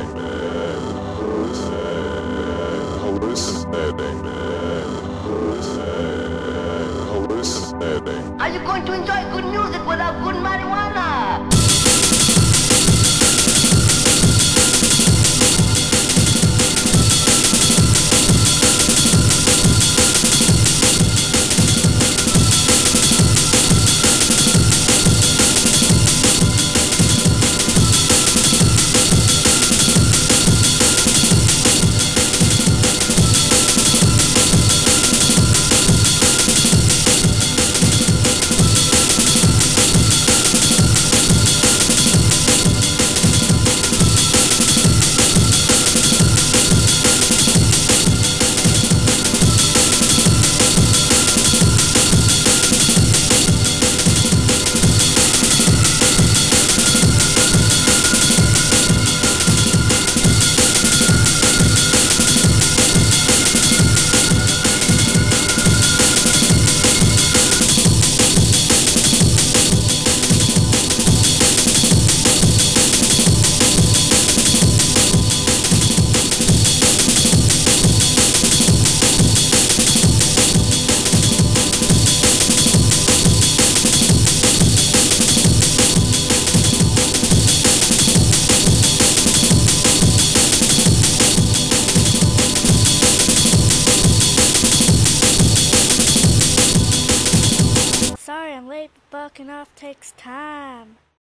Are you going to enjoy good music without good marijuana? sorry I'm late, but bucking off takes time.